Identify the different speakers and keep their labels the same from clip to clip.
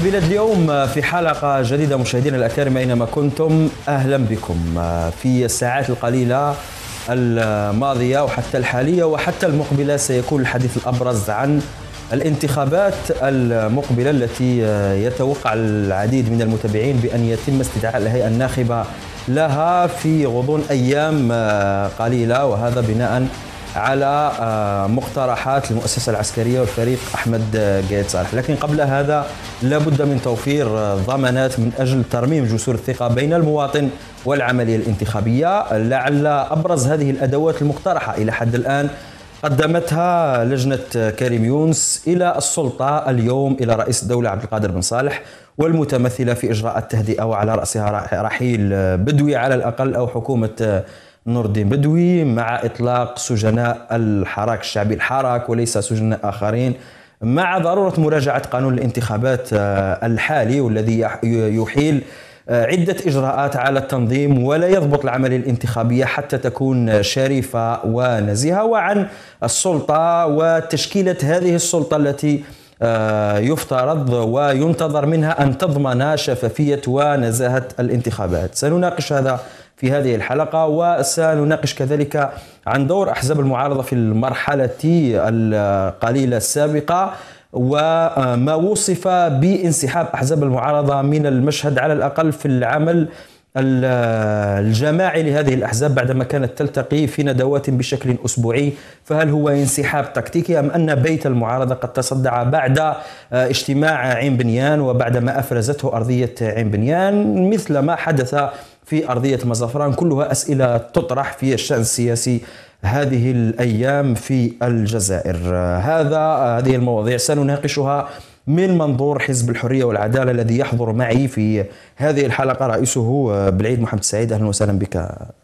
Speaker 1: البلاد اليوم في حلقة جديدة مشاهدينا الأكارم أينما كنتم. أهلا بكم في الساعات القليلة الماضية وحتى الحالية وحتى المقبلة سيكون الحديث الأبرز عن الانتخابات المقبلة التي يتوقع العديد من المتابعين بأن يتم استدعاء الهيئة الناخبة لها في غضون أيام قليلة وهذا بناء على آه، مقترحات المؤسسة العسكرية والفريق أحمد قايد صالح. لكن قبل هذا لابد من توفير آه، ضمانات من أجل ترميم جسور الثقة بين المواطن والعملية الانتخابية. لعل أبرز هذه الأدوات المقترحة إلى حد الآن قدمتها لجنة كريم يونس إلى السلطة اليوم إلى رئيس الدولة عبد القادر بن صالح والمتمثلة في إجراء التهدئة وعلى رأسها رحيل بدوي على الأقل أو حكومة نور الدين بدوي مع إطلاق سجناء الحراك الشعبي الحراك وليس سجناء آخرين مع ضرورة مراجعة قانون الانتخابات آه، الحالي والذي يحيل آه، عدة إجراءات على التنظيم ولا يضبط العملية الانتخابية حتى تكون شريفة ونزيهة. وعن السلطة وتشكيلة هذه السلطة التي آه، يفترض وينتظر منها أن تضمن شفافية ونزاهة الانتخابات. سنناقش هذا في هذه الحلقة وسنناقش كذلك عن دور أحزاب المعارضة في المرحلة القليلة السابقة وما وصف بانسحاب أحزاب المعارضة من المشهد على الأقل في العمل الجماعي لهذه الأحزاب بعدما كانت تلتقي في ندوات بشكل أسبوعي. فهل هو انسحاب تكتيكي أم أن بيت المعارضة قد تصدع بعد اجتماع عين بنيان وبعدما أفرزته أرضية عين بنيان؟ مثل ما حدث في أرضية مزفران كلها أسئلة تطرح في الشأن السياسي هذه الأيام في الجزائر. هذا هذه المواضيع سنناقشها من منظور حزب الحرية والعدالة الذي يحضر معي في هذه الحلقة رئيسه بالعيد محمد سعيد. أهلا وسهلا بك.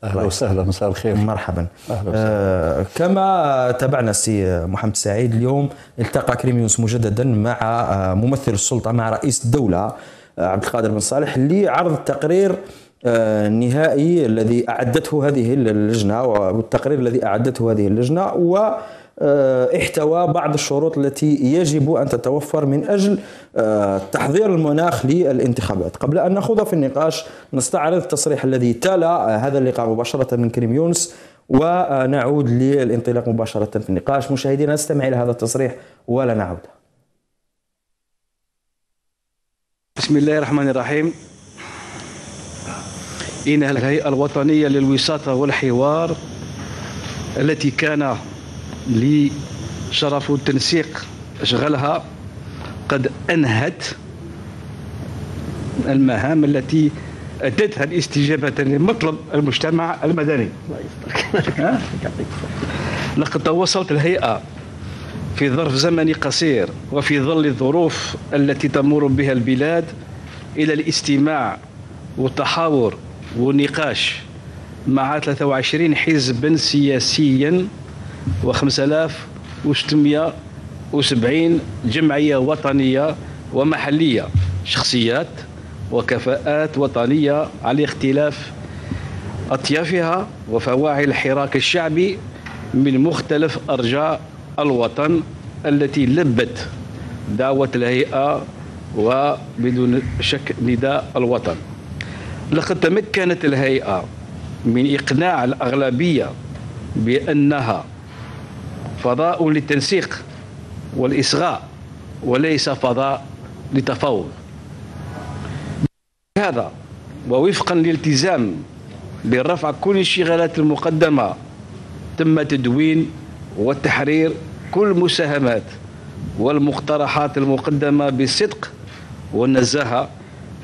Speaker 2: أهلا وسهلا مساء الخير.
Speaker 1: مرحبا. أهلا وسهلا. آه كما تابعنا السي محمد سعيد اليوم التقى كريم يونس مجددا مع آه ممثل السلطة مع رئيس الدولة آه عبد القادر بن صالح لعرض التقرير النهائي آه، الذي أعدته هذه اللجنة والتقرير الذي أعدته هذه اللجنة و آه، احتوى بعض الشروط التي يجب أن تتوفر من أجل آه، تحضير المناخ للانتخابات. قبل أن نخوض في النقاش نستعرض التصريح الذي تلا هذا اللقاء مباشرة من كريم يونس ونعود للانطلاق مباشرة في النقاش. مشاهدينا نستمع إلى هذا التصريح ولا نعود.
Speaker 3: بسم الله الرحمن الرحيم. إنها الهيئة الوطنية للوساطة والحوار التي كان لي شرف التنسيق أشغلها قد أنهت المهام التي أدتها الاستجابة لمطلب المجتمع المدني. لقد تواصلت الهيئة في ظرف زمني قصير وفي ظل الظروف التي تمر بها البلاد إلى الاستماع والتحاور والنقاش مع 23 حزبا سياسيا و5670 جمعية وطنية ومحلية. شخصيات وكفاءات وطنية على اختلاف أطيافها وفواعل الحراك الشعبي من مختلف أرجاء الوطن التي لبت دعوة الهيئة وبدون شك نداء الوطن. لقد تمكنت الهيئة من إقناع الأغلبية بأنها فضاء للتنسيق والإصغاء وليس فضاء لتفاوض. هذا ووفقا للالتزام برفع كل الشغالات المقدمة تم تدوين وتحرير كل المساهمات والمقترحات المقدمة بالصدق والنزاهة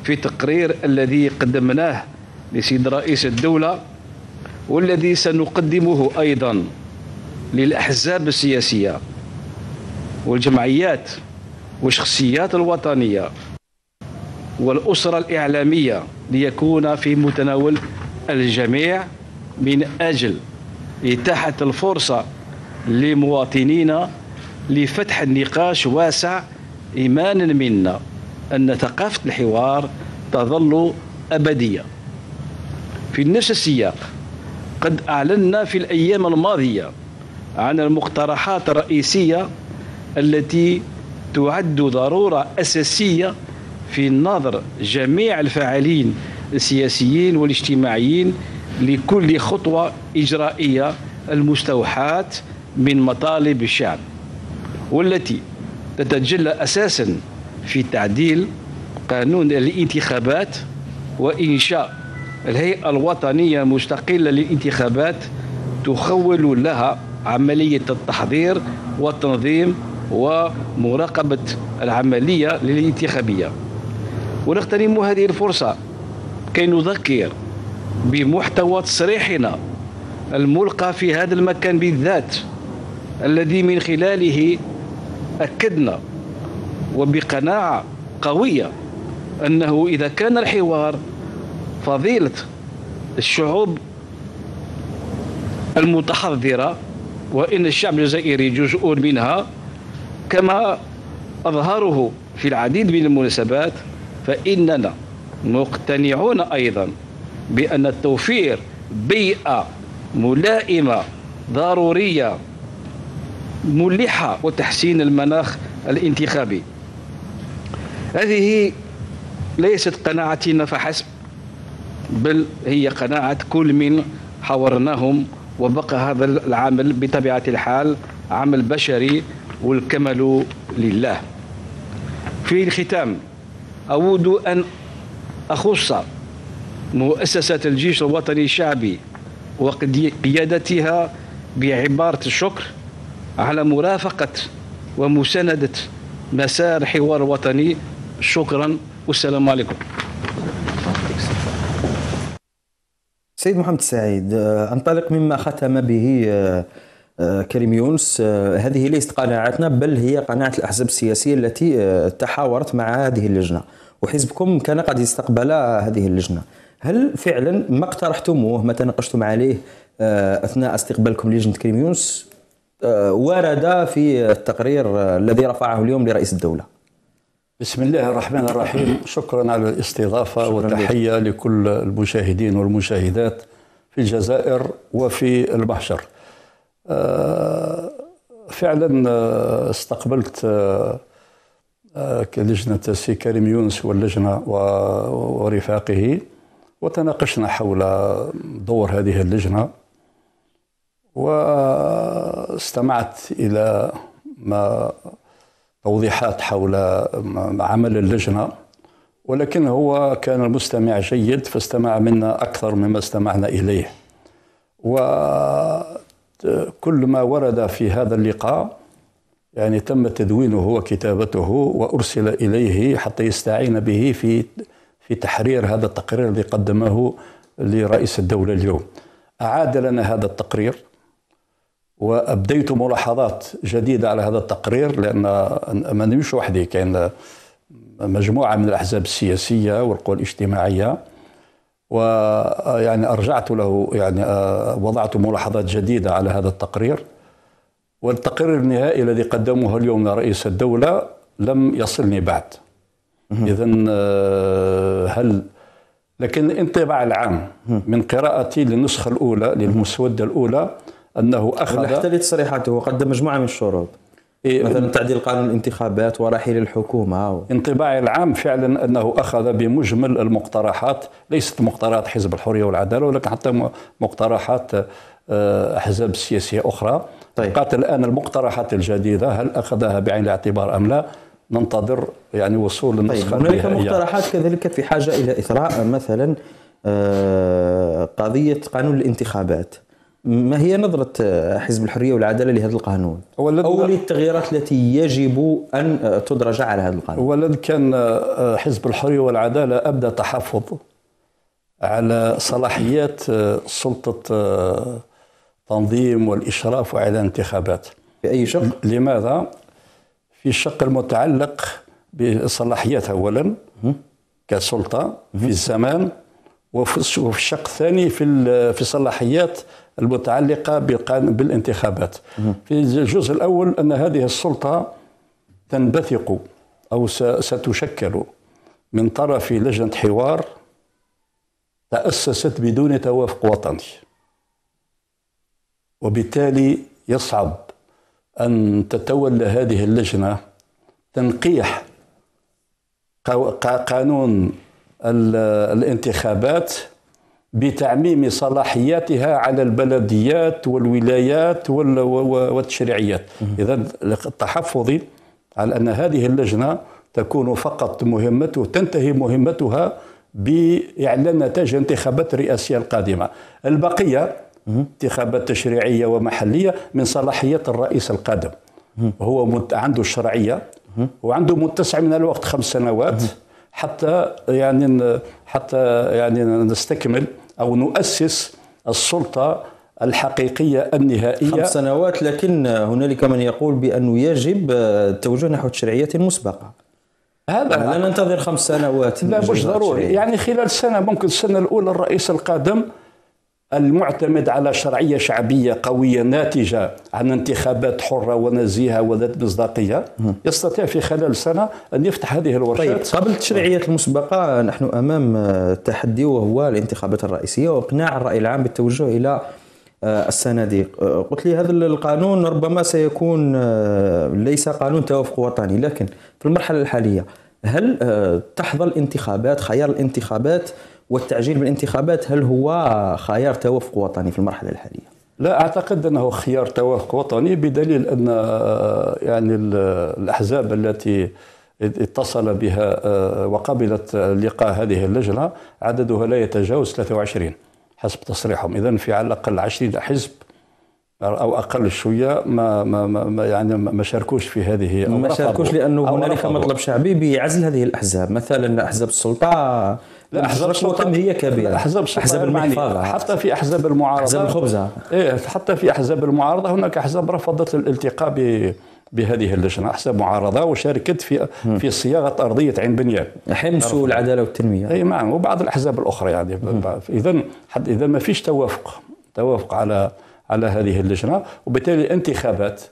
Speaker 3: في تقرير الذي قدمناه لسيد رئيس الدولة والذي سنقدمه أيضا للأحزاب السياسية والجمعيات والشخصيات الوطنية والأسرة الإعلامية ليكون في متناول الجميع من أجل إتاحة الفرصة لمواطنينا لفتح النقاش واسع إيمانا منا. أن ثقافة الحوار تظل أبدية. في نفس السياق قد أعلنا في الأيام الماضية عن المقترحات الرئيسية التي تعد ضرورة أساسية في نظر جميع الفاعلين السياسيين والاجتماعيين لكل خطوة إجرائية المستوحاة من مطالب الشعب والتي تتجلى أساسا في تعديل قانون الانتخابات وإنشاء الهيئة الوطنية المستقلة للانتخابات تخول لها عملية التحضير والتنظيم ومراقبة العملية للانتخابية. ونغتنم هذه الفرصة كي نذكر بمحتوى تصريحنا الملقى في هذا المكان بالذات الذي من خلاله أكدنا وبقناعة قوية أنه إذا كان الحوار فضيلة الشعوب المتحضرة وإن الشعب الجزائري جزء منها كما أظهره في العديد من المناسبات فإننا مقتنعون أيضا بأن التوفير بيئة ملائمة ضرورية ملحة وتحسين المناخ الانتخابي. هذه ليست قناعتنا فحسب بل هي قناعة كل من حاورناهم وبقى هذا العمل بطبيعة الحال عمل بشري والكمل لله. في الختام أود أن أخص مؤسسة الجيش الوطني الشعبي وقيادتها بعبارة الشكر على مرافقة ومساندة مسار الحوار الوطني شكرا والسلام عليكم.
Speaker 1: سيد محمد السعيد أنطلق مما ختم به آه، آه، كريم يونس. آه، هذه ليست قناعتنا بل هي قناعة الأحزاب السياسية التي تحاورت مع هذه اللجنة. وحزبكم كان قد استقبل هذه اللجنة. هل فعلا ما اقترحتموه ما تناقشتم عليه أثناء استقبالكم لجنة كريم يونس ورد في التقرير الذي رفعه اليوم لرئيس الدولة؟
Speaker 2: بسم الله الرحمن الرحيم شكرا على الاستضافة وتحية لكل المشاهدين والمشاهدات في الجزائر وفي المحشر فعلا استقبلت كلجنة سي كريم يونس واللجنة ورفاقه وتناقشنا حول دور هذه اللجنة واستمعت إلى ما توضيحات حول عمل اللجنة ولكن هو كان المستمع جيد فاستمع منا أكثر مما استمعنا إليه. وكل ما ورد في هذا اللقاء يعني تم تدوينه وكتابته وأرسل إليه حتى يستعين به في في تحرير هذا التقرير الذي قدمه لرئيس الدولة اليوم. أعاد لنا هذا التقرير. وأبديت ملاحظات جديدة على هذا التقرير لأن ما نمشي وحدي كاين مجموعة من الأحزاب السياسية والقوى الاجتماعية ويعني أرجعت له يعني آه، وضعت ملاحظات جديدة على هذا التقرير. والتقرير النهائي الذي قدمه اليوم رئيس الدولة لم يصلني بعد. اذا آه، هل لكن الانطباع العام من قراءتي للنسخة الأولى للمسودة الأولى أنه أخذ
Speaker 1: حتى لتصريحاته وقدم مجموعة من الشروط. إيه مثلا تعديل قانون الانتخابات ورحيل الحكومة و...
Speaker 2: انطباعي العام فعلا أنه أخذ بمجمل المقترحات ليست مقترحات حزب الحرية والعدالة ولكن حتى مقترحات آه، أحزاب سياسية أخرى. طيب. قاتل الآن المقترحات الجديدة هل أخذها بعين الاعتبار أم لا؟ ننتظر يعني وصول النسخة
Speaker 1: طيب هناك مقترحات كذلك في حاجة إلى إثراء مثلا آه، قضية قانون الانتخابات. ما هي نظرة حزب الحرية والعدالة لهذا القانون؟ أو للتغييرات التي يجب أن تدرج على هذا القانون؟
Speaker 2: أولا كان حزب الحرية والعدالة أبدى تحفظ على صلاحيات سلطة تنظيم والإشراف وإعلان الانتخابات
Speaker 1: في أي شق؟
Speaker 2: لماذا؟ في الشق المتعلق بصلاحيات أولا كسلطة في الزمان وفي الشق الثاني في في صلاحيات المتعلقة بالانتخابات. في الجزء الأول أن هذه السلطة تنبثق أو ستشكل من طرف لجنة حوار تأسست بدون توافق وطني. وبالتالي يصعب أن تتولى هذه اللجنة تنقيح قانون الانتخابات بتعميم صلاحياتها على البلديات والولايات والتشريعيات. اذا التحفظ على أن هذه اللجنة تكون فقط مهمته تنتهي مهمتها بإعلان نتائج الانتخابات الرئاسيه القادمة. البقية انتخابات تشريعية ومحلية من صلاحيات الرئيس القادم. هو عنده الشرعية وعنده متسع من الوقت خمس سنوات. حتى يعني حتى يعني نستكمل أو نؤسس السلطة الحقيقية النهائية.
Speaker 1: خمس سنوات لكن هنالك من يقول بانه يجب التوجه نحو تشريعيه مسبقه هذا لا ننتظر خمس سنوات.
Speaker 2: لا مش ضروري. يعني خلال سنة ممكن السنة الأولى الرئيس القادم المعتمد على شرعية شعبية قوية ناتجة عن انتخابات حرة ونزيهة وذات مصداقية يستطيع في خلال سنة أن يفتح هذه الورشات.
Speaker 1: طيب قبل التشريعيات المسبقة نحن أمام تحدي وهو الانتخابات الرئيسية وإقناع الرأي العام بالتوجه إلى آه، الصناديق. آه، قلت لي هذا القانون ربما سيكون آه، ليس قانون توافق وطني لكن في المرحلة الحالية هل تحظى الانتخابات خيار الانتخابات والتعجيل بالانتخابات هل هو خيار توافق وطني في المرحلة الحالية؟
Speaker 2: لا أعتقد أنه خيار توافق وطني بدليل أن يعني الأحزاب التي اتصل بها وقبلت لقاء هذه اللجنة عددها لا يتجاوز 23 حسب تصريحهم. اذا في على الأقل 20 حزب أو أقل شوية ما ما, ما يعني ما شاركوش في هذه
Speaker 1: ما شاركوش لأنه هنالك مطلب شعبي بعزل هذه الأحزاب. مثلا أحزاب السلطة لا أحزاب السلطه هي كبيرة.
Speaker 2: أحزاب أحزاب المحفظه حتى في أحزاب المعارضة
Speaker 1: أحزاب الخبزة.
Speaker 2: إيه حتى في أحزاب المعارضة هناك أحزاب رفضت الالتقاء بهذه اللجنة. أحزاب معارضة وشاركت في في صياغة أرضية عين بنيان.
Speaker 1: حمص والعداله والتنمية.
Speaker 2: أي نعم. وبعض الأحزاب الأخرى يعني. اذا اذا ما فيش توافق. توافق على على هذه اللجنة. وبالتالي الانتخابات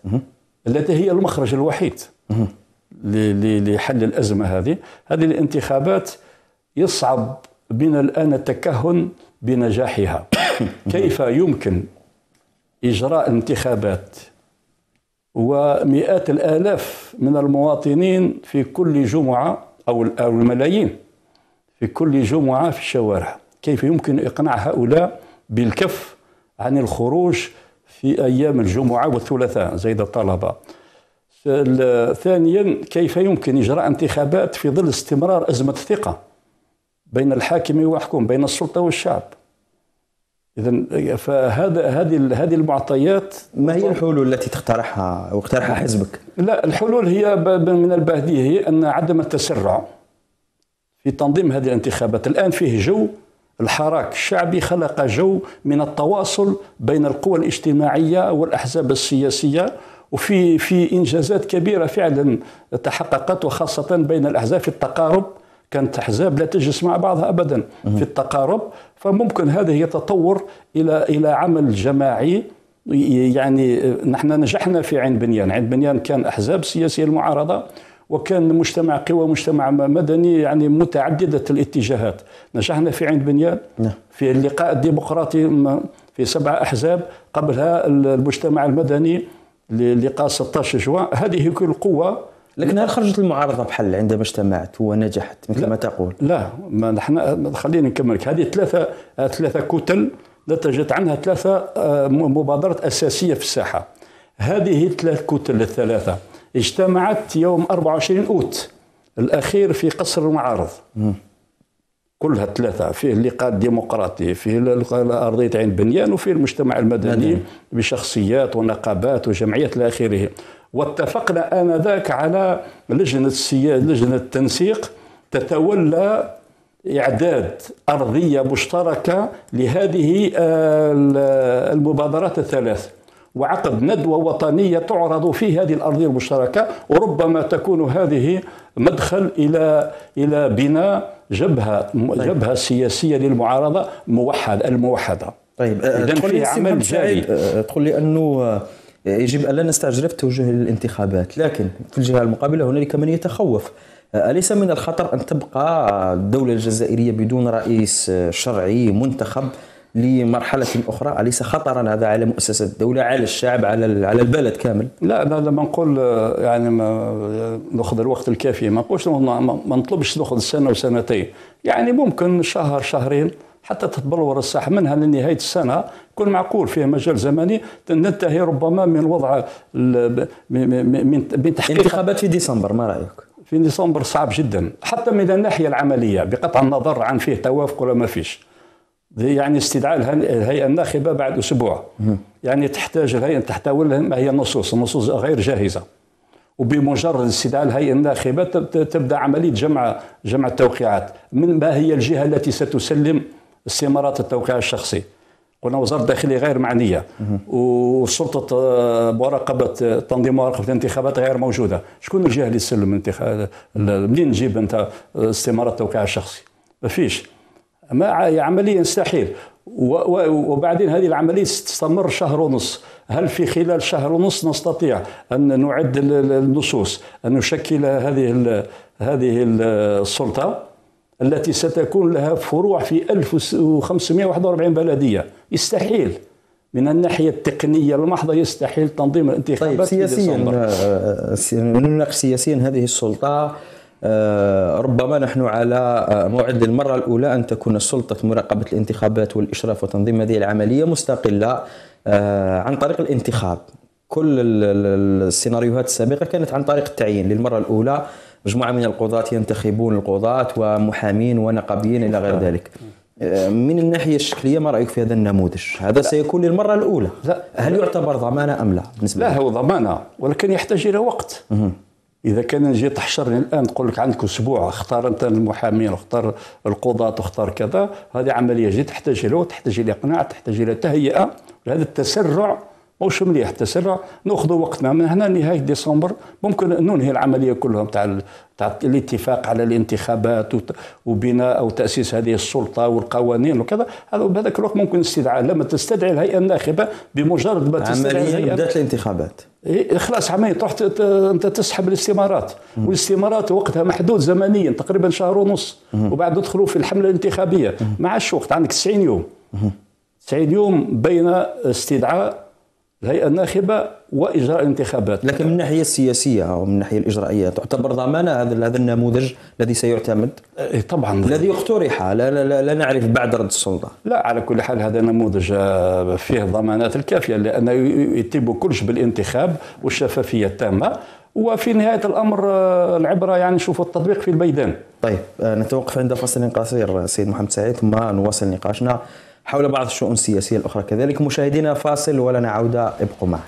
Speaker 2: التي هي المخرج الوحيد لحل الأزمة هذه. هذه الانتخابات يصعب بنا الآن التكهن بنجاحها. كيف يمكن إجراء انتخابات؟ ومئات الآلاف من المواطنين في كل جمعة أو الملايين في كل جمعة في الشوارع. كيف يمكن إقناع هؤلاء بالكف عن الخروج في أيام الجمعة والثلاثاء؟ زيد الطلبه ثانيا كيف يمكن إجراء انتخابات في ظل استمرار أزمة الثقة؟ بين الحاكم والمحكوم بين السلطة والشعب. اذا فهذا هذه هذه المعطيات
Speaker 1: ما هي الحلول التي تقترحها أو اقترحها حزبك؟
Speaker 2: لا الحلول هي من الباديه هي أن عدم التسرع في تنظيم هذه الانتخابات. الآن فيه جو الحراك الشعبي خلق جو من التواصل بين القوى الاجتماعية والأحزاب السياسية وفي في إنجازات كبيرة فعلا تحققت وخاصة بين الأحزاب في التقارب. كانت احزاب لا تجلس مع بعضها ابدا في التقارب فممكن هذا يتطور إلى إلى عمل جماعي يعني نحن نجحنا في عين بنيان. عين بنيان كان أحزاب سياسية المعارضة وكان مجتمع قوى مجتمع مدني يعني متعددة الاتجاهات. نجحنا في عين بنيان نعم. في اللقاء الديمقراطي في سبع أحزاب قبلها المجتمع المدني للقاء 16 جوان. هذه كل قوة
Speaker 1: لكن هل خرجت المعارضة بحل عندما اجتمعت ونجحت مثل ما تقول؟
Speaker 2: لا ما نحن خليني نكمل هذه ثلاثة ثلاثة كتل نتجت عنها ثلاثة آه، مبادرات أساسية في الساحة. هذه الثلاث كتل الثلاثة اجتمعت يوم 24 أوت الأخير في قصر المعارض. كلها الثلاثة فيه اللقاء الديمقراطي فيه أرضية عين بنيان وفيه المجتمع المدني بشخصيات ونقابات وجمعيات إلى آخره واتفقنا آنذاك على لجنة لجنة التنسيق تتولى إعداد أرضية مشتركة لهذه المبادرات الثلاث. وعقد ندوة وطنية تعرض في هذه الأرضية المشتركة وربما تكون هذه مدخل إلى إلى بناء جبهة طيب. جبهة سياسية للمعارضة موحد الموحدة.
Speaker 1: طيب إذا في عمل جاري. تقول لي أنه يجب ألا نستعجل في توجه الانتخابات لكن في الجهة المقابلة هنالك من يتخوف. أليس من الخطر أن تبقى الدولة الجزائرية بدون رئيس شرعي منتخب لمرحلة أخرى؟ أليس خطرا هذا على مؤسسة الدولة على الشعب على على البلد كامل؟
Speaker 2: لا لا لما نقول يعني ما ناخذ الوقت الكافي. ما نقولش ما نطلبش ناخذ سنة وسنتين. يعني ممكن شهر شهرين. حتى تتبلور الساحة. منها لنهاية السنة يكون معقول فيه مجال زمني. ننتهي ربما من وضع
Speaker 1: من تحقيق انتخابات في ديسمبر ما رأيك؟
Speaker 2: في ديسمبر صعب جدا. حتى من الناحية العملية بقطع النظر عن فيه توافق ولا ما فيش. يعني استدعاء الهيئة الناخبة بعد أسبوع. يعني تحتاج الهيئة تحتوي ما هي النصوص النصوص غير جاهزة. وبمجرد استدعاء الهيئة الناخبة تبدأ عملية جمع جمع التوقيعات. من ما هي الجهة التي ستسلم استمارات التوقيع الشخصي. قلنا وزارة الداخلية غير معنية. وسلطه آه، مراقبه تنظيم مراقبه الانتخابات غير موجودة. شكون الجهة اللي تسلم منين نجيب أنت استمارة التوقيع الشخصي؟ ما فيش ما عملية مستحيل. وبعدين هذه العملية تستمر شهر ونص. هل في خلال شهر ونص نستطيع أن نعد النصوص أن نشكل هذه هذه السلطة؟ التي ستكون لها فروع في 1541 بلدية. يستحيل. من الناحية التقنية المحضة يستحيل تنظيم الانتخابات
Speaker 1: طيب سياسيا نناقش آه، سياسيا هذه السلطة. آه، ربما نحن على آه، موعد للمرة الأولى أن تكون سلطة مراقبة الانتخابات والإشراف وتنظيم هذه العملية مستقلة عن طريق الانتخاب. كل السيناريوهات السابقة كانت عن طريق التعيين للمرة الأولى. مجموعة من القضاة ينتخبون القضاة ومحامين ونقابيين إلى غير ذلك. من الناحية الشكلية ما رأيك في هذا النموذج؟ هذا لا. سيكون للمرة الأولى. لا. هل يعتبر ضمانة أم لا؟
Speaker 2: بالنسبة لا هو ضمانة ولكن يحتاج إلى وقت. مه. إذا كان جيت تحشرني الآن تقول لك عندك أسبوع اختار أنت المحامين واختار القضاة واختار كذا هذه عملية جد تحتاج إلى وقت تحتاج إلى إقناع تحتاج إلى تهيئة. هذا التسرع موش مليح التسرع نأخذ وقتنا من هنا نهاية ديسمبر. ممكن ننهي العملية كلها تاع تاع الاتفاق على الانتخابات وبناء أو تأسيس هذه السلطة والقوانين وكذا. هذا بهذاك الوقت ممكن استدعاء. لما تستدعي الهيئة الناخبة بمجرد ما
Speaker 1: تستدعي عمليا بدأت الانتخابات.
Speaker 2: إيه خلاص عمليا تروح أنت تسحب الاستمارات. والاستمارات وقتها محدود زمنيا تقريبا شهر ونص. وبعد ندخلوا في الحملة الانتخابية. ما عادش وقت. عندك 90 يوم. 90 يوم بين استدعاء الهيئة الناخبة وإجراء الانتخابات.
Speaker 1: لكن من الناحيه السياسية أو من الناحيه الإجرائية تعتبر ضمانة هذا هذا النموذج الذي سيعتمد؟
Speaker 2: إيه، طبعا.
Speaker 1: الذي اقترح لا, لا, لا نعرف بعد رد السلطة.
Speaker 2: لا على كل حال هذا نموذج آه، فيه الضمانات الكافية لأنه يتم كلش بالانتخاب والشفافية التامة. وفي نهاية الأمر آه، العبرة يعني نشوف التطبيق في الميدان
Speaker 1: طيب آه، نتوقف عند فصل قصير سيد محمد سعيد ثم نواصل نقاشنا حول بعض الشؤون السياسية الأخرى. كذلك مشاهدينا فاصل ولنا عودة ابقوا معنا.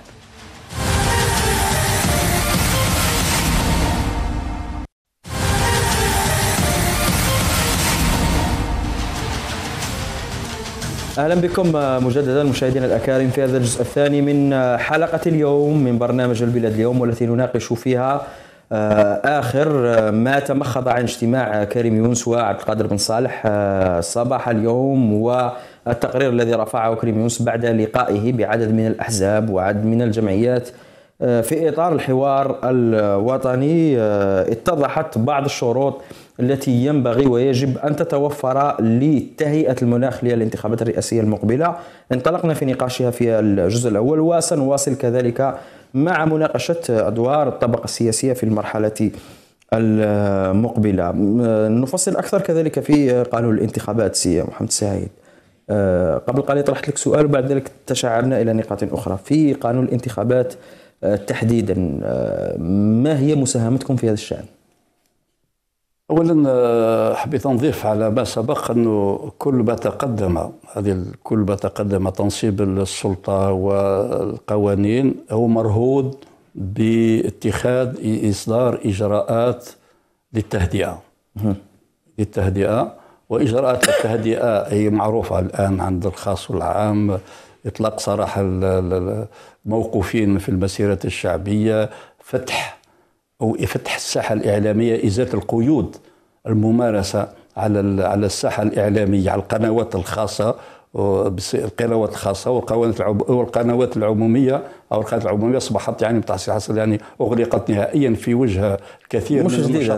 Speaker 1: أهلا بكم مجددا مشاهدينا الأكارم في هذا الجزء الثاني من حلقة اليوم من برنامج البلاد اليوم والتي نناقش فيها آه، آخر ما تمخض عن اجتماع كريم يونس وعبد القادر بن صالح آه، صباح اليوم و التقرير الذي رفعه كريم يونس بعد لقائه بعدد من الأحزاب وعدد من الجمعيات آه، في إطار الحوار الوطني آه، اتضحت بعض الشروط التي ينبغي ويجب أن تتوفر لتهيئة المناخ للانتخابات الرئاسية المقبلة. انطلقنا في نقاشها في الجزء الأول وسنواصل كذلك مع مناقشة أدوار الطبقة السياسية في المرحلة المقبلة. نفصل أكثر كذلك في قانون الانتخابات سي محمد سعيد. آه، قبل قليل طرحت لك سؤال وبعد ذلك تشعرنا إلى نقاط أخرى. في قانون الانتخابات آه، تحديدا آه، ما هي مساهمتكم في هذا الشأن؟
Speaker 2: اولا حبيت نضيف على ما سبق أنه كل ما تقدم هذه كل ما تقدم تنصيب السلطة والقوانين هو مرهود باتخاذ إصدار إجراءات للتهدئة. للتهدئة. وإجراءات التهدئة هي معروفة الآن عند الخاص والعام. إطلاق سراح الموقوفين في المسيرة الشعبية فتح أو فتح الساحة الإعلامية إزالة القيود الممارسة على على الساحة الإعلامية على القنوات الخاصة. القنوات الخاصة والقنوات والقنوات العمومية أو القنوات العمومية أصبحت يعني حصل يعني أغلقت نهائيا في وجه كثير
Speaker 1: مش
Speaker 2: من
Speaker 1: جديد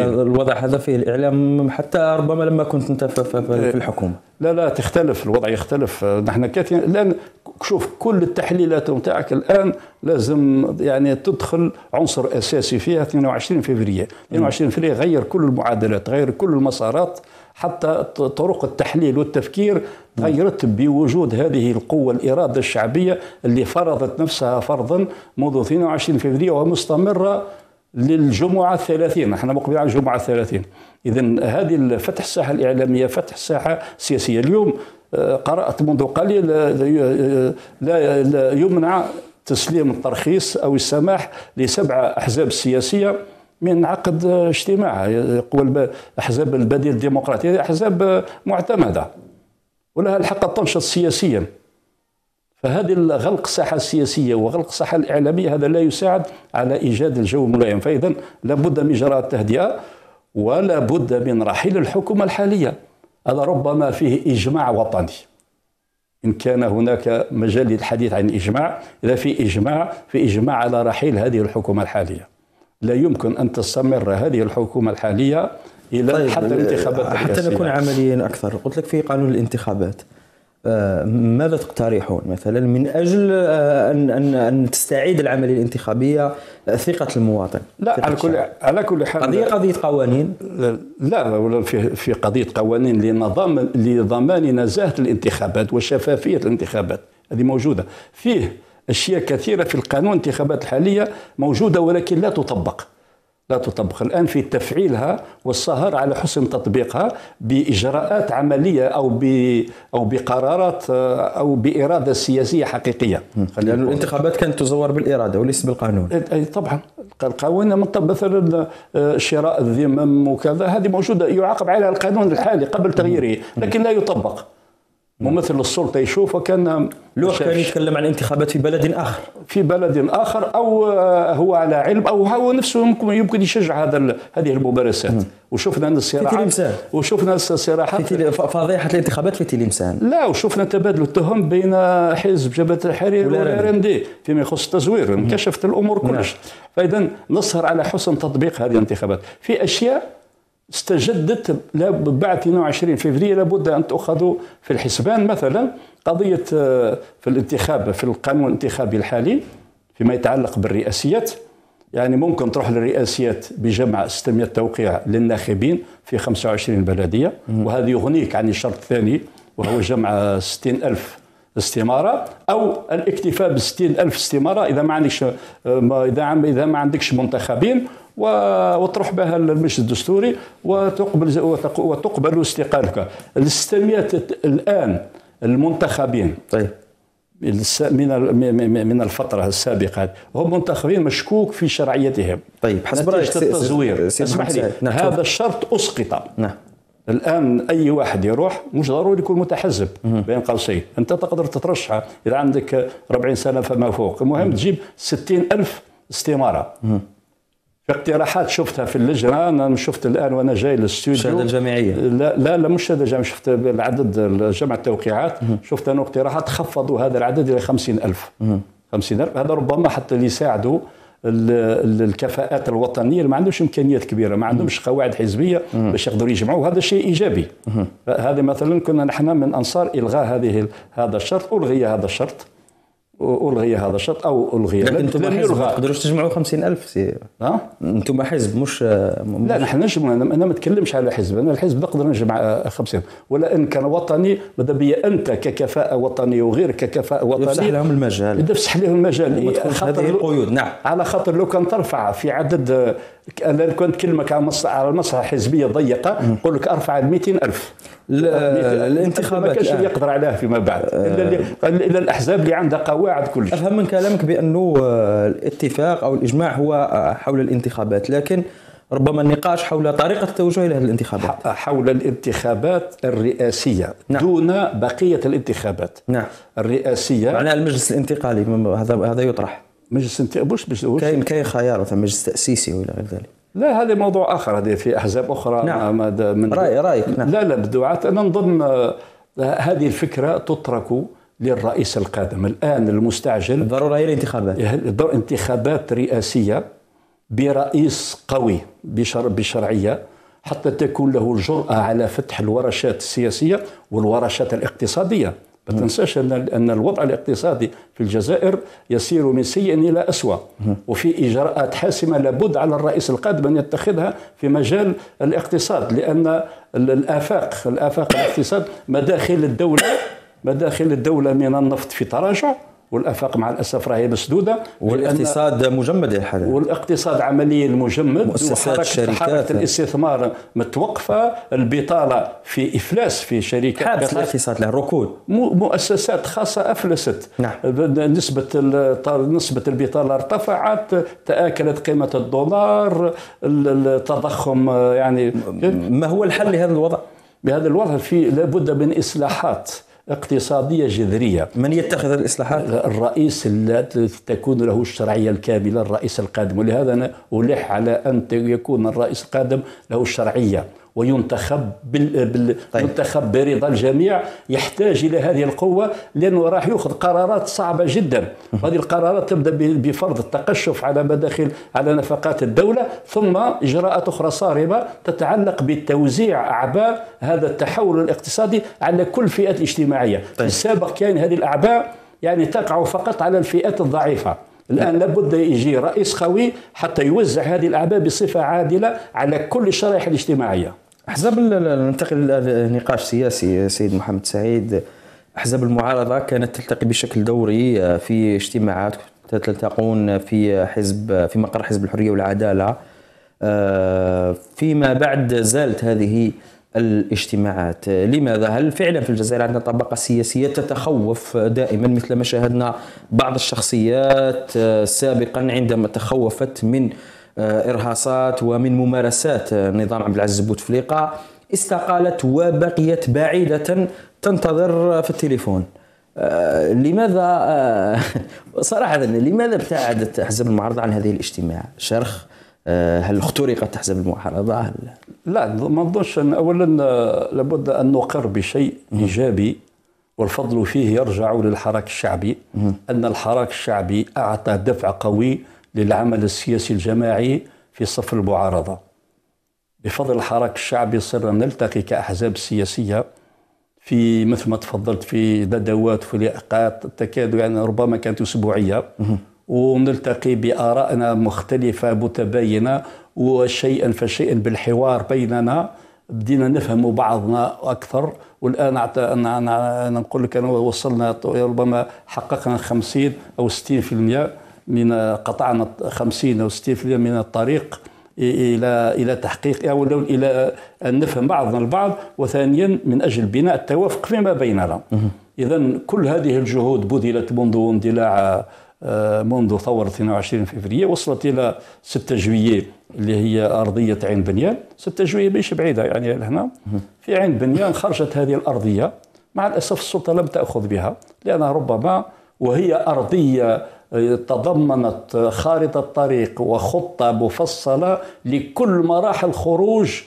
Speaker 1: الوضع هذا فيه الإعلام حتى ربما لما كنت أنت في الحكومة.
Speaker 2: لا لا تختلف الوضع يختلف. نحن كثير الان شوف كل التحليلات نتاعك الآن لازم يعني تدخل عنصر أساسي فيها 22 فبراير. 22 فبراير غير كل المعادلات غير كل المسارات حتى طرق التحليل والتفكير تغيرت بوجود هذه القوة الإرادة الشعبية اللي فرضت نفسها فرضا منذ 22 فبراير ومستمرة للجمعة الثلاثين. نحن مقبلين على الجمعة الثلاثين. إذا هذه فتح الساحة الإعلامية فتح الساحة السياسية. اليوم آه، قرأت منذ قليل آه، لا, لا يمنع تسليم الترخيص أو السماح لسبع أحزاب سياسية. من عقد اجتماع يقول أحزاب البديل الديمقراطي أحزاب معتمدة ولها الحق تنشط سياسيا. فهذه غلق الساحة السياسية وغلق الساحة الإعلامية هذا لا يساعد على إيجاد الجو الملائم فاذا لابد من إجراء تهدئه ولا بد من رحيل الحكومة الحالية. هذا ربما فيه إجماع وطني. إن كان هناك مجال للحديث عن الاجماع إذا في إجماع في إجماع على رحيل هذه الحكومة الحالية. لا يمكن أن تستمر هذه الحكومة الحالية إلى طيب حتى الانتخابات
Speaker 1: حتى نكون عمليين أكثر. قلت لك في قانون الانتخابات. آه، ماذا تقترحون؟ مثلا من أجل آه، ان ان أن تستعيد العملية الانتخابية آه، ثقة المواطن
Speaker 2: لا على كل على كل حال
Speaker 1: قضيه قضية قوانين؟
Speaker 2: لا ولا في في قضية قوانين لنظام لضمان نزاهة الانتخابات وشفافية الانتخابات. هذه موجودة. فيه اشياء كثيرة في القانون الانتخابات الحاليه موجودة ولكن لا تطبق. لا تطبق. الآن في تفعيلها والسهر على حسن تطبيقها بإجراءات عملية أو ب أو بقرارات أو بإرادة سياسية حقيقية.
Speaker 1: لأن الانتخابات كانت تزور بالإرادة وليس بالقانون.
Speaker 2: اي طبعا. القانون مثلا آه، شراء الذمم وكذا هذه موجودة يعاقب عليها القانون الحالي قبل تغييره لكن لا يطبق. ممثل السلطة يشوف وكان
Speaker 1: لو كان يتكلم عن انتخابات في بلد آخر.
Speaker 2: في بلد آخر أو هو على علم أو هو نفسه يمكن يمكن يشجع هذا هذه الممارسات وشفنا أن الصراعات وشفنا الصراحات
Speaker 1: فضيحة الانتخابات في تلمسان
Speaker 2: لا وشفنا تبادل التهم بين حزب جبهة الحرير والار دي فيما يخص التزوير. انكشفت الأمور كلش. نعم. فإذا نسهر على حسن تطبيق هذه الانتخابات. في أشياء استجدت بعد 22 فبراير لابد أن تؤخذ في الحسبان. مثلا قضية آه، في الانتخاب في القانون الانتخابي الحالي فيما يتعلق بالرئاسيات. يعني ممكن تروح للرئاسيات بجمع 600 توقيع للناخبين في 25 بلدية. وهذا يغنيك عن الشرط الثاني وهو جمع 60 ألف استمارة أو الاكتفاء ب 60 ألف استمارة. إذا ما عندكش آه، إذا ما عندكش منتخبين وتروح بها للمجلس الدستوري وتقبل وتقبل استقالتك. الاستميات الآن المنتخبين
Speaker 1: طيب.
Speaker 2: من من الفترة السابقة هم منتخبين مشكوك في شرعيتهم.
Speaker 1: طيب
Speaker 2: حسب رأيك التزوير. اسمح لي. نعم. هذا الشرط أسقط.
Speaker 1: نعم.
Speaker 2: الآن أي واحد يروح مش ضروري يكون متحزب بين قوسين. أنت تقدر تترشح. إذا عندك 40 سنة فما فوق. المهم تجيب 60 ألف استمارة. في اقتراحات شفتها في اللجنة. أنا شفت الآن وأنا جاي للاستوديو
Speaker 1: الشهاده الجامعيه
Speaker 2: لا لا, لا مش الشهاده الجامعيه شفت العدد جمع التوقيعات. شفت أنه اقتراحات خفضوا هذا العدد إلى 50000 50000 هذا ربما حتى اللي يساعدوا الكفاءات الوطنية اللي ما عندهمش إمكانيات كبيرة ما عندهمش قواعد حزبية باش يقدروا يجمعوا. هذا شيء إيجابي. هذا مثلا كنا نحن من أنصار إلغاء هذه هذا الشرط ألغي هذا الشرط. ألغي هذا الشرط أو ألغي
Speaker 1: لكن أنتم ما تقدروش تجمعوا 50000 سي.
Speaker 2: ها؟
Speaker 1: أنتم حزب مش
Speaker 2: لا نحن نجمع أنا ما نتكلمش على حزب. أنا الحزب نقدر نجمع 50 ولا إن كان وطني ماذا بيا أنت ككفاءة وطنيه وغير ككفاءة وطنيه
Speaker 1: يفسح لهم المجال.
Speaker 2: يفسح لهم المجال.
Speaker 1: هذه القيود. نعم.
Speaker 2: على خاطر لو كان ترفع في عدد أنا كنت كلمة على المصلحه حزبية ضيقة نقول لك أرفع ل 200000
Speaker 1: الانتخابات
Speaker 2: ما كانش يقدر عليها فيما بعد. إلا إلا الأحزاب اللي عندها قواعد كل شيء
Speaker 1: أفهم من كلامك بأنه الاتفاق أو الإجماع هو حول الانتخابات لكن ربما النقاش حول طريقة التوجه إلى الانتخابات.
Speaker 2: حول الانتخابات الرئاسية نعم. دون بقية الانتخابات.
Speaker 1: نعم.
Speaker 2: الرئاسية.
Speaker 1: معنى المجلس الانتقالي هذا هذا يطرح.
Speaker 2: مجلس انتقالي مش
Speaker 1: كاين كاين خيار مثلا مجلس تأسيسي وإلى غير ذلك.
Speaker 2: لا هذا موضوع آخر. هذه في أحزاب أخرى.
Speaker 1: نعم. من راي رايك
Speaker 2: نعم. لا لا بدعاة أنا نظن هذه الفكرة تترك للرئيس القادم. الآن المستعجل
Speaker 1: ضرورة هي الانتخابات.
Speaker 2: انتخابات رئاسية برئيس قوي بشر بشرعية حتى تكون له الجرأة على فتح الورشات السياسية والورشات الاقتصادية. ما تنساش أن أن الوضع الاقتصادي في الجزائر يسير من سيء إلى اسوء وفي إجراءات حاسمة لابد على الرئيس القادم أن يتخذها في مجال الاقتصاد لأن الآفاق الآفاق الاقتصاد مداخل الدولة مداخل الدولة من النفط في تراجع والأفاق مع الأسف راهي مسدودة
Speaker 1: والاقتصاد مجمد يا حدا
Speaker 2: والاقتصاد عمليا مجمد
Speaker 1: مؤسسات الشركات
Speaker 2: حركة الاستثمار متوقفة البطالة في إفلاس في شركات
Speaker 1: حادث الاقتصاد له ركود.
Speaker 2: مؤسسات خاصة أفلست.
Speaker 1: نعم.
Speaker 2: نسبة نسبة البطالة ارتفعت تآكلت قيمة الدولار التضخم يعني
Speaker 1: ما هو الحل لهذا الوضع؟
Speaker 2: بهذا الوضع في لابد من إصلاحات. اقتصادية جذرية.
Speaker 1: من يتخذ الإصلاحات؟
Speaker 2: الرئيس التي تكون له الشرعية الكاملة الرئيس القادم. ولهذا أنا ألح على أن يكون الرئيس القادم له الشرعية. وينتخب بال... بال... طيب. ينتخب برضا الجميع يحتاج إلى هذه القوة لأنه راح يأخذ قرارات صعبة جدا. هذه القرارات تبدأ بفرض التقشف على مداخل على نفقات الدولة ثم إجراءات أخرى صارمة تتعلق بتوزيع أعباء هذا التحول الاقتصادي على كل الفئات الاجتماعيه طيب. في السابق كان هذه الأعباء يعني تقع فقط على الفئات الضعيفة. الآن لابد يجي رئيس قوي حتى يوزع هذه الأعباء بصفة عادلة على كل الشرائح الاجتماعية.
Speaker 1: أحزاب ننتقل لنقاش سياسي سيد محمد سعيد. أحزاب المعارضة كانت تلتقي بشكل دوري آه، في اجتماعات تلتقون في حزب في مقر حزب الحرية والعدالة. آه، فيما بعد زالت هذه الاجتماعات. لماذا؟ هل فعلا في الجزائر عندنا طبقة سياسية تتخوف دائما مثل ما شاهدنا بعض الشخصيات آه، سابقا عندما تخوفت من آه، إرهاصات ومن ممارسات نظام عبد العزيز بوتفليقه استقالت وبقيت بعيدة تنتظر في التليفون. آه، لماذا؟ آه، صراحة لماذا ابتعدت احزاب المعارضة عن هذه الاجتماع؟ شرخ هل اخترقت احزاب المعارضة؟ هل؟
Speaker 2: لا ما نظنش أن اولا لابد أن نقر بشيء إيجابي والفضل فيه يرجع للحراك الشعبي أن الحراك الشعبي أعطى دفع قوي للعمل السياسي الجماعي في صف المعارضة. بفضل الحراك الشعبي صرنا نلتقي كأحزاب سياسية. في مثل ما تفضلت في ندوات في لقاءات تكاد يعني ربما كانت أسبوعية. ونلتقي بآرائنا مختلفة متباينة وشيئا فشيئا بالحوار بيننا. بدينا نفهم بعضنا أكثر. والآن أنا نقول لك أنا وصلنا ربما حققنا 50 أو 60% من قطعنا 50 أو 60% من الطريق إلى إلى تحقيق أو إلى أن نفهم بعضنا البعض وثانيا من أجل بناء التوافق فيما بيننا. اذا كل هذه الجهود بذلت منذ اندلاع آه، منذ ثورة 22 فبراير وصلت إلى 6 جوية اللي هي أرضية عين بنيان. 6 جوية مش بعيدة يعني هنا في عين بنيان خرجت هذه الأرضية. مع الأسف السلطة لم تأخذ بها لأنها ربما وهي أرضية تضمنت خارطة طريق وخطة مفصلة لكل مراحل خروج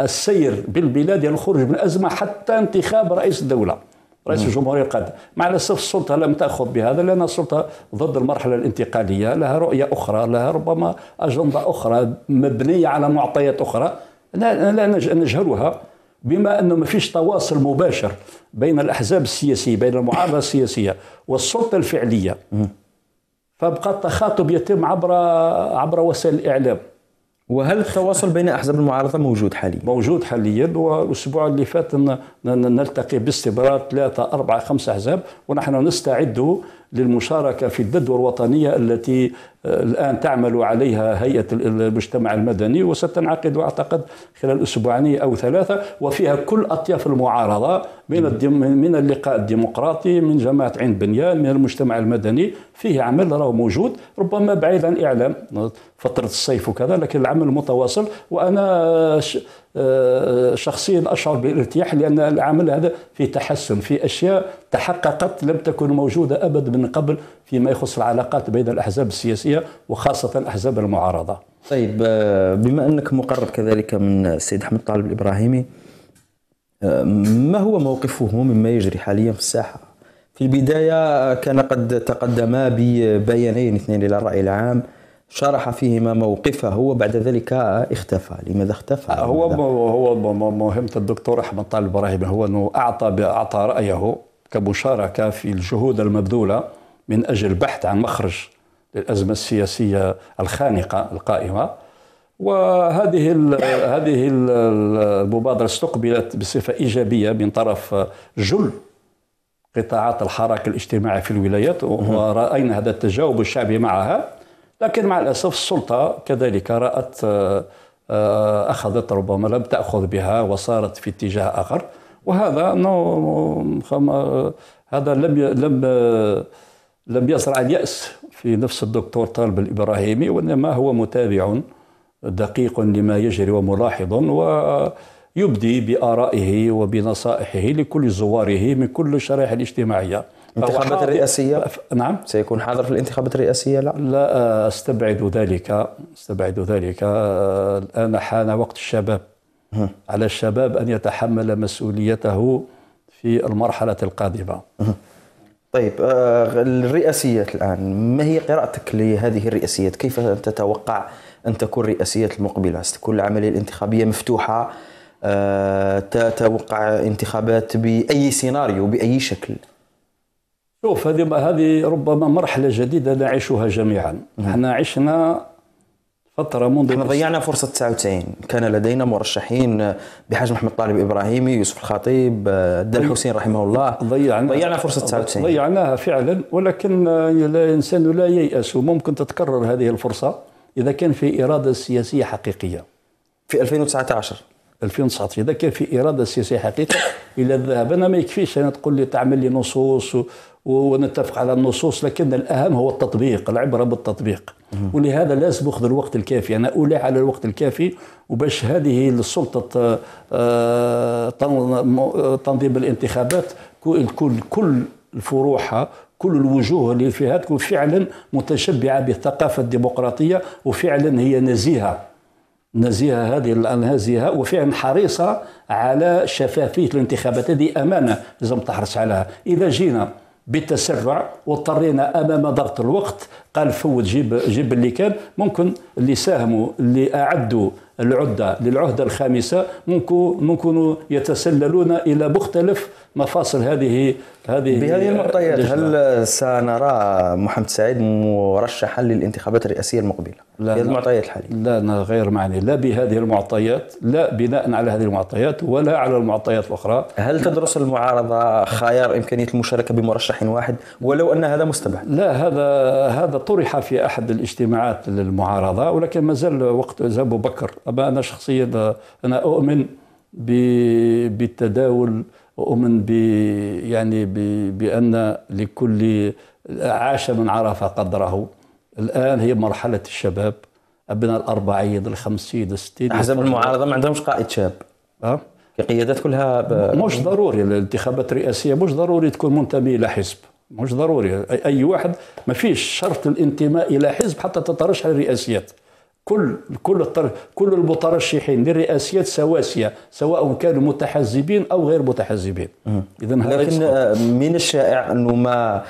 Speaker 2: السير بالبلاد يعني الخروج من الأزمة حتى انتخاب رئيس الدولة رئيس الجمهورية القادم. مع الأسف السلطة لم تأخذ بهذا لأن السلطة ضد المرحلة الانتقالية لها رؤية أخرى لها ربما أجندة أخرى مبنية على معطيات أخرى. لا نجهلها بما أنه ما فيش تواصل مباشر بين الأحزاب السياسية بين المعارضة السياسية والسلطة الفعلية. فبقى التخاطب يتم عبر عبر وسائل الإعلام
Speaker 1: وهل التواصل بين أحزاب المعارضة موجود حاليا؟
Speaker 2: موجود حاليا والأسبوع اللي فات نلتقي باستمرار ثلاثة أربعة خمسة أحزاب ونحن نستعد للمشاركة في الندوه الوطنية التي الآن تعمل عليها هيئة المجتمع المدني وستنعقد أعتقد خلال أسبوعين أو ثلاثة وفيها كل أطياف المعارضة من من اللقاء الديمقراطي من جماعة عين بنيان من المجتمع المدني. فيه عمل راه موجود ربما بعيد عن الإعلام فترة الصيف وكذا لكن العمل متواصل وأنا آه، شخصيا أشعر بالارتياح لأن العمل هذا في تحسن في أشياء تحققت لم تكن موجودة ابدا من قبل فيما يخص العلاقات بين الأحزاب السياسية وخاصة أحزاب المعارضة.
Speaker 1: طيب آه، بما أنك مقرب كذلك من السيد أحمد طالب الإبراهيمي ما هو موقفه مما يجري حاليا في الساحة؟ في البداية كان قد تقدم ببيانين اثنين إلى الرأي العام شرح فيهما موقفه وبعد ذلك اختفى لماذا اختفى
Speaker 2: هو هو مهمة الدكتور أحمد طالب إبراهيم هو أنه أعطى أعطى رأيه كمشاركة في الجهود المبذولة من أجل البحث عن مخرج للأزمة السياسية الخانقة القائمة. وهذه هذه المبادرة استقبلت بصفة إيجابية من طرف جل قطاعات الحراك الاجتماعي في الولايات ورأينا هذا التجاوب الشعبي معها. لكن مع الأسف السلطة كذلك رأت آه، أخذت ربما لم تأخذ بها وصارت في اتجاه آخر. وهذا هذا لم لم لم يزرع اليأس في نفس الدكتور طالب الإبراهيمي وإنما هو متابع دقيق لما يجري وملاحظ ويبدي بآرائه وبنصائحه لكل زواره من كل الشرائح الاجتماعية.
Speaker 1: الانتخابات الرئاسية؟
Speaker 2: نعم.
Speaker 1: سيكون حاضر في الانتخابات الرئاسية؟ لا.
Speaker 2: لا أستبعد ذلك أستبعد ذلك. الآن حان وقت الشباب. على الشباب أن يتحمل مسؤوليته في المرحلة القادمة.
Speaker 1: طيب آه، الرئاسيات الآن ما هي قراءتك لهذه الرئاسيات؟ كيف تتوقع أن تكون الرئاسيات المقبلة؟ ستكون العملية الانتخابية مفتوحة آه، تتوقع انتخابات بأي سيناريو بأي شكل؟
Speaker 2: شوف هذه هذه ربما مرحلة جديدة نعيشها جميعا. إحنا عشنا فترة منذ
Speaker 1: إحنا ضيعنا فرصة 99 كان لدينا مرشحين بحجم محمد طالب إبراهيمي يوسف الخطيب الدل حسين رحمه الله. ضيعنا ضيعنا فرصة 99
Speaker 2: ضيعناها فعلا ولكن الإنسان لا ييأس وممكن تتكرر هذه الفرصة إذا كان في إرادة سياسية حقيقية.
Speaker 1: في 2019
Speaker 2: 2019 إذا كان في إرادة سياسية حقيقية إلى الذهاب. أنا ما يكفيش أنا تقول لي تعمل لي نصوص ونتفق على النصوص لكن الأهم هو التطبيق العبرة بالتطبيق. ولهذا لازم ناخذ الوقت الكافي. أنا اولع على الوقت الكافي وباش هذه السلطة آه، تنظيم الانتخابات كل كل فروعها كل الوجوه اللي فيها تكون فعلا متشبعة بالثقافة الديمقراطية وفعلا هي نزيهة. نزيهه هذه النزيهه وفعلا حريصة على شفافية الانتخابات. هذه أمانة لازم تحرص عليها. إذا جينا بالتسرع واضطرينا أمام ضغط الوقت قال فوت جيب جيب اللي كان. ممكن اللي ساهموا اللي أعدوا العدة للعهدة الخامسة ممكن ممكن يتسللون إلى مختلف مفاصل هذه
Speaker 1: هذه بهذه المعطيات هل سنرى محمد سعيد مرشحا للانتخابات الرئاسية المقبلة؟ لا بهذه المعطيات الحالية.
Speaker 2: لا أنا غير معني. لا بهذه المعطيات لا بناء على هذه المعطيات ولا على المعطيات الأخرى.
Speaker 1: هل تدرس المعارضة خيار إمكانية المشاركة بمرشح واحد؟ ولو أن هذا مستبعد؟
Speaker 2: لا هذا هذا طرح في أحد الاجتماعات للمعارضة ولكن ما زال وقت زال مبكر أما أنا شخصيا أنا أؤمن بالتداول وأؤمن ب يعني ب بأن لكل عاش من عرف قدره. الآن هي مرحلة الشباب أبناء الأربعين الخمسين الستين.
Speaker 1: أحزاب المعارضة ما عندهمش قائد شاب.
Speaker 2: أه؟
Speaker 1: القيادات كلها
Speaker 2: ب... مش ضروري الانتخابات الرئاسية مش ضروري تكون منتمي إلى حزب. مش ضروري. أي واحد ما فيش شرط الانتماء إلى حزب حتى تترشح للرئاسيات كل كل كل المترشحين للرئاسيات سواسيه سواء كانوا متحزبين أو غير متحزبين.
Speaker 1: اذا لكن آه، من الشائع انه ما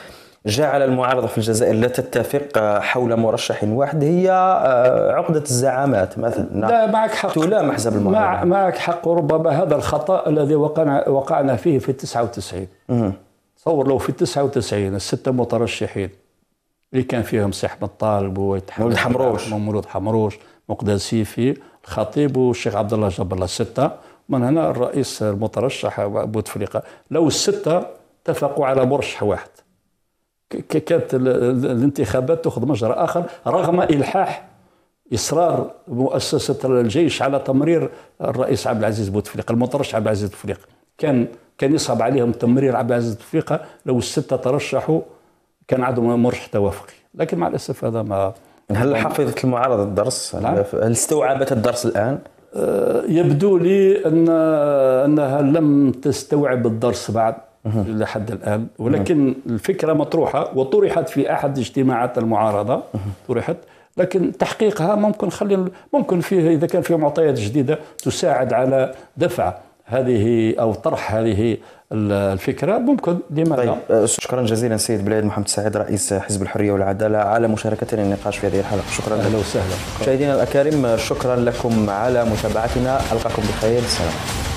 Speaker 1: جعل المعارضة في الجزائر لا تتفق حول مرشح واحد هي آه، عقدة الزعامات مثلا.
Speaker 2: لا معك حق.
Speaker 1: تلام احزاب المعارضة.
Speaker 2: معك حق. وربما هذا الخطأ الذي وقعنا وقعنا فيه في 99 تصور لو في 99 الستة مترشحين. اللي كان فيهم سي احمد طالب
Speaker 1: مولود حمروش.
Speaker 2: مولود حمروش مقداد سيفي الخطيب والشيخ عبد الله جاب الله الستة. من هنا الرئيس المترشح بوتفليقه لو الستة اتفقوا على مرشح واحد. كانت الانتخابات تاخذ مجرى آخر رغم إلحاح إصرار مؤسسة الجيش على تمرير الرئيس عبد العزيز بوتفليقه المترشح عبد العزيز بوتفليقه كان كان يصعب عليهم تمرير عبد العزيز بوتفليقه لو الستة ترشحوا كان عندهم مرشح توافقي. لكن مع الأسف هذا ما
Speaker 1: هل حفظت المعارضة الدرس؟ نعم. هل استوعبت الدرس الآن؟
Speaker 2: أه، يبدو لي أن أنها لم تستوعب الدرس بعد لحد الآن. ولكن الفكرة مطروحة وطرحت في أحد اجتماعات المعارضة. طرحت. لكن تحقيقها ممكن خلي ممكن فيه إذا كان فيه معطيات جديدة تساعد على دفع هذه أو طرح هذه الفكرة. ممكن لما
Speaker 1: طيب آه، شكرا جزيلا سيد بليد محمد سعيد رئيس حزب الحرية والعدالة على مشاركتنا النقاش في هذه الحلقة. شكرا
Speaker 2: أهلا وسهلا.
Speaker 1: مشاهدينا الأكارم شكرا لكم على متابعتنا. ألقاكم بخير. سلام.